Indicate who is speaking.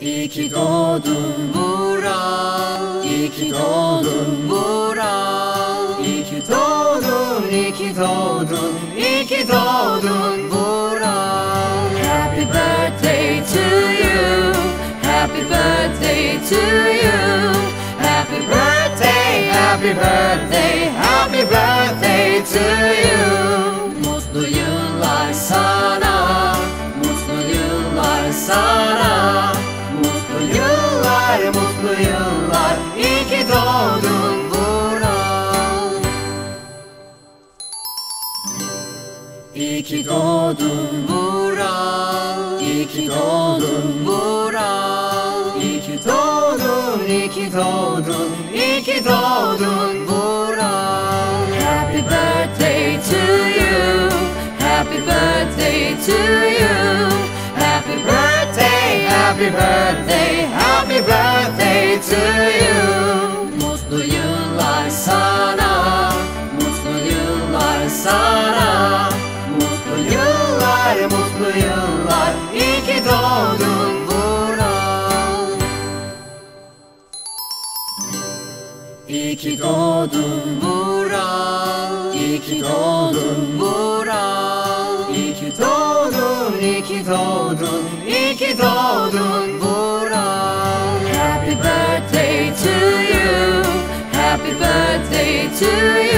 Speaker 1: İyi ki doğdun Vural. İyi ki doğdun Vural. İyi ki doğdun, iyi ki doğdun İyi ki doğdun Vural. Happy birthday to you. Happy birthday to you. Happy birthday, happy birthday Happy birthday to you. Mutlu yıllar sana. Mutlu yıllar sana mutlu yıllar. İyi ki doğdun Vural. İyi ki doğdun Vural. İyi ki doğdun Vural. İyi ki doğdun, iyi ki doğdun İyi ki doğdun Vural. Happy birthday to you. Happy birthday to you. Happy birthday, happy birthday yıllar, mutlu yıllar. İyi ki doğdun Vural İyi ki doğdun Vural İyi ki doğdun Vural İyi ki doğdun, iyi ki doğdun. İyi ki doğdun Vural Happy birthday to you. Happy birthday to you